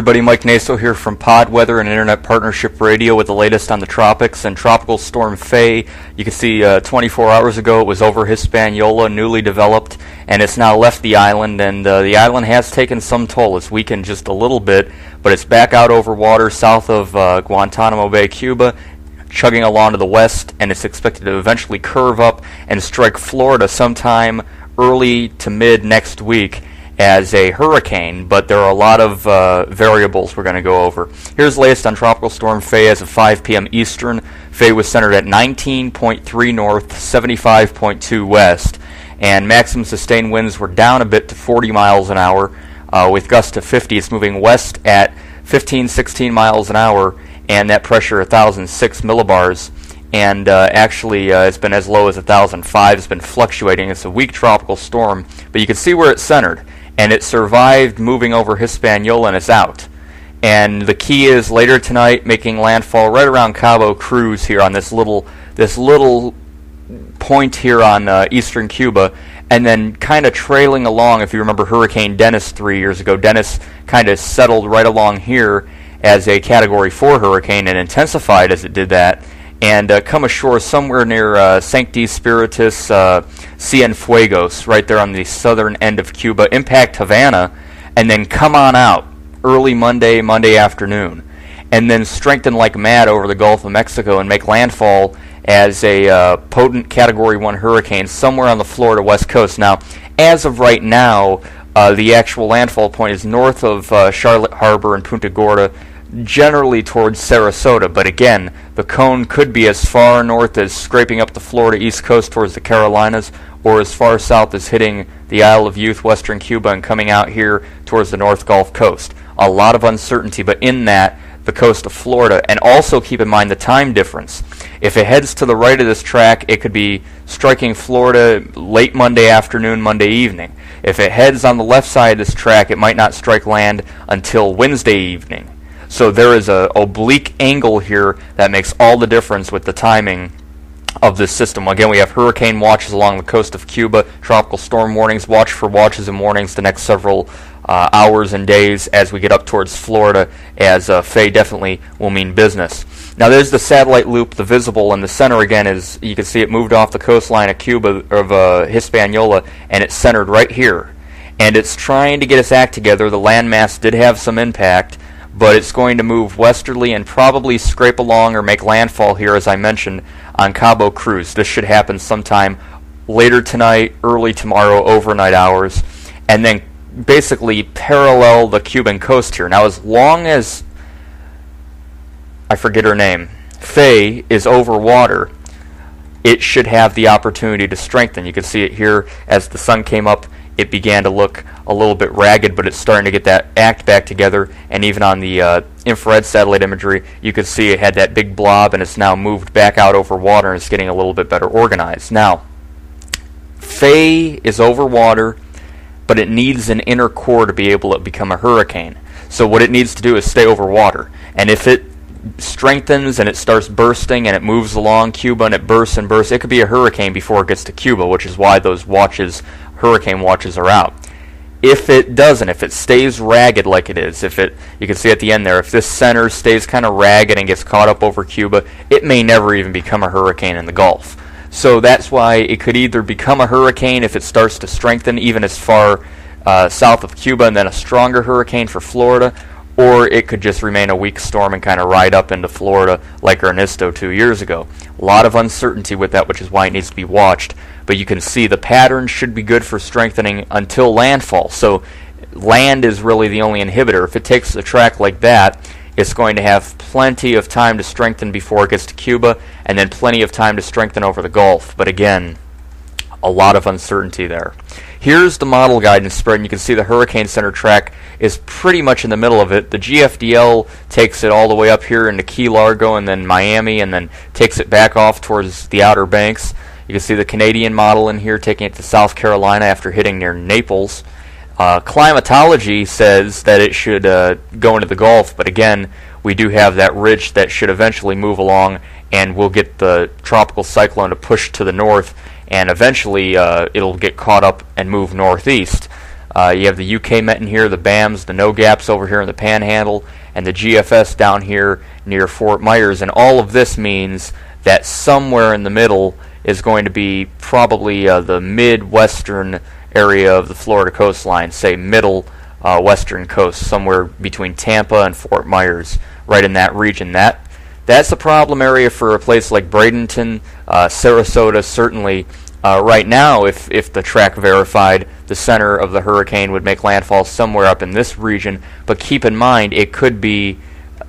everybody, Mike Naso here from Pod Weather and Internet Partnership Radio with the latest on the tropics and Tropical Storm Fay. You can see uh, 24 hours ago it was over Hispaniola, newly developed, and it's now left the island, and uh, the island has taken some toll. It's weakened just a little bit, but it's back out over water south of uh, Guantanamo Bay, Cuba, chugging along to the west, and it's expected to eventually curve up and strike Florida sometime early to mid next week as a hurricane, but there are a lot of uh, variables we're going to go over. Here's the latest on Tropical Storm Fay as of 5 p.m. Eastern. Fay was centered at 19.3 north, 75.2 west, and maximum sustained winds were down a bit to 40 miles an hour. Uh, with gusts to 50, it's moving west at 15, 16 miles an hour, and that pressure 1,006 millibars. And uh, actually, uh, it's been as low as 1,005. It's been fluctuating. It's a weak tropical storm, but you can see where it's centered and it survived moving over Hispaniola and it's out. And the key is later tonight making landfall right around Cabo Cruz here on this little this little point here on uh, eastern Cuba, and then kind of trailing along. If you remember Hurricane Dennis three years ago, Dennis kind of settled right along here as a Category 4 hurricane and intensified as it did that, and uh, come ashore somewhere near uh, Sancti Spiritus, uh, Cienfuegos, right there on the southern end of Cuba, impact Havana, and then come on out early Monday, Monday afternoon, and then strengthen like mad over the Gulf of Mexico and make landfall as a uh, potent Category 1 hurricane somewhere on the Florida west coast. Now, as of right now, uh, the actual landfall point is north of uh, Charlotte Harbor and Punta Gorda, generally towards Sarasota. But again, the cone could be as far north as scraping up the Florida east coast towards the Carolinas, or as far south as hitting the Isle of Youth, western Cuba, and coming out here towards the North Gulf Coast. A lot of uncertainty, but in that, the coast of Florida. And also keep in mind the time difference. If it heads to the right of this track, it could be striking Florida late Monday afternoon, Monday evening. If it heads on the left side of this track, it might not strike land until Wednesday evening. So there is a oblique angle here that makes all the difference with the timing of this system. Again, we have hurricane watches along the coast of Cuba, tropical storm warnings, watch for watches and warnings the next several uh, hours and days as we get up towards Florida, as uh, Fay definitely will mean business. Now, there's the satellite loop, the visible, and the center again is you can see it moved off the coastline of Cuba, of uh, Hispaniola, and it's centered right here. And it's trying to get its act together. The landmass did have some impact but it's going to move westerly and probably scrape along or make landfall here, as I mentioned, on Cabo Cruz. This should happen sometime later tonight, early tomorrow, overnight hours, and then basically parallel the Cuban coast here. Now, as long as I forget her name, Fay is over water, it should have the opportunity to strengthen. You can see it here as the sun came up it began to look a little bit ragged, but it's starting to get that act back together. And even on the uh, infrared satellite imagery, you could see it had that big blob, and it's now moved back out over water, and it's getting a little bit better organized. Now, Fay is over water, but it needs an inner core to be able to become a hurricane. So what it needs to do is stay over water. And if it strengthens and it starts bursting and it moves along Cuba and it bursts and bursts, it could be a hurricane before it gets to Cuba, which is why those watches hurricane watches are out. If it doesn't, if it stays ragged like it is, if it, you can see at the end there, if this center stays kind of ragged and gets caught up over Cuba, it may never even become a hurricane in the Gulf. So that's why it could either become a hurricane if it starts to strengthen even as far uh, south of Cuba and then a stronger hurricane for Florida, or it could just remain a weak storm and kind of ride up into Florida like Ernesto two years ago. A lot of uncertainty with that, which is why it needs to be watched but you can see the pattern should be good for strengthening until landfall. So land is really the only inhibitor. If it takes a track like that, it's going to have plenty of time to strengthen before it gets to Cuba, and then plenty of time to strengthen over the Gulf. But again, a lot of uncertainty there. Here's the model guidance spread, and you can see the Hurricane Center track is pretty much in the middle of it. The GFDL takes it all the way up here into Key Largo and then Miami, and then takes it back off towards the Outer Banks. You can see the Canadian model in here taking it to South Carolina after hitting near Naples. Uh, climatology says that it should uh, go into the Gulf, but again, we do have that ridge that should eventually move along, and we'll get the tropical cyclone to push to the north, and eventually uh, it'll get caught up and move northeast. Uh, you have the UK Met in here, the BAMs, the NOGAPS over here in the Panhandle, and the GFS down here near Fort Myers. And all of this means that somewhere in the middle is going to be probably uh, the midwestern area of the Florida coastline, say middle uh, western coast, somewhere between Tampa and Fort Myers, right in that region. That that's a problem area for a place like Bradenton, uh, Sarasota, certainly. Uh, right now, if, if the track verified, the center of the hurricane would make landfall somewhere up in this region. But keep in mind, it could be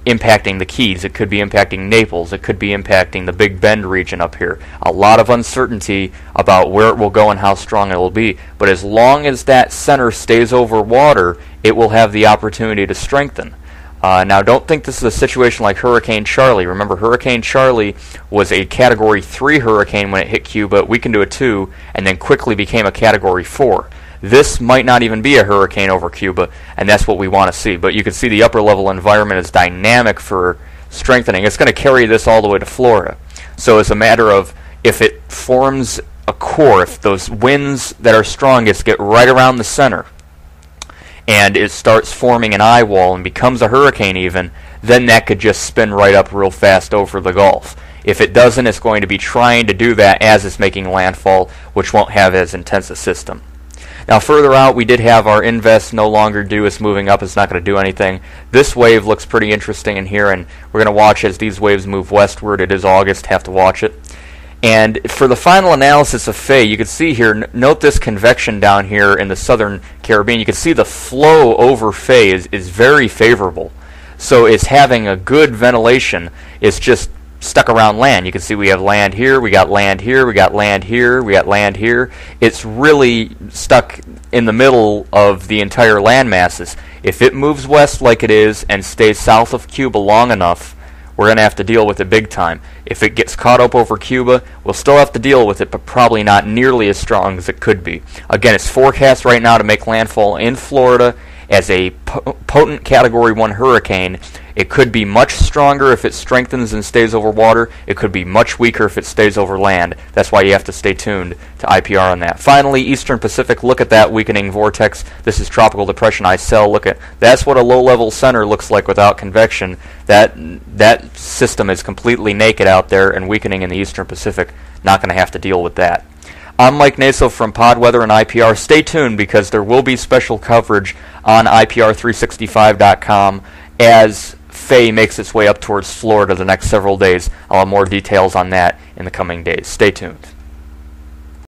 impacting the Keys, it could be impacting Naples, it could be impacting the Big Bend region up here. A lot of uncertainty about where it will go and how strong it will be. But as long as that center stays over water, it will have the opportunity to strengthen. Uh, now, don't think this is a situation like Hurricane Charley. Remember, Hurricane Charley was a Category 3 hurricane when it hit Cuba, weakened to a 2, and then quickly became a Category 4. This might not even be a hurricane over Cuba, and that's what we want to see. But you can see the upper level environment is dynamic for strengthening. It's going to carry this all the way to Florida. So it's a matter of if it forms a core, if those winds that are strongest get right around the center, and it starts forming an eye wall and becomes a hurricane even, then that could just spin right up real fast over the Gulf. If it doesn't, it's going to be trying to do that as it's making landfall, which won't have as intense a system. Now, further out, we did have our invest no longer due. It's moving up. It's not going to do anything. This wave looks pretty interesting in here, and we're going to watch as these waves move westward. It is August. Have to watch it. And for the final analysis of Fay, you can see here, note this convection down here in the southern Caribbean. You can see the flow over Fay is, is very favorable. So it's having a good ventilation. It's just stuck around land. You can see we have land here, we got land here, we got land here, we got land here. It's really stuck in the middle of the entire land masses. If it moves west like it is and stays south of Cuba long enough, we're going to have to deal with it big time. If it gets caught up over Cuba, we'll still have to deal with it, but probably not nearly as strong as it could be. Again, it's forecast right now to make landfall in Florida as a po- potent Category 1 hurricane. It could be much stronger if it strengthens and stays over water. It could be much weaker if it stays over land. That's why you have to stay tuned to IPR on that. Finally, Eastern Pacific, look at that weakening vortex. This is Tropical Depression Iselle. Look at that's what a low-level center looks like without convection. That that system is completely naked out there and weakening in the Eastern Pacific. Not going to have to deal with that. I'm Mike Naso from Podweather and IPR. Stay tuned because there will be special coverage on IPR365.com as Fay makes its way up towards Florida the next several days. I'll have more details on that in the coming days. Stay tuned.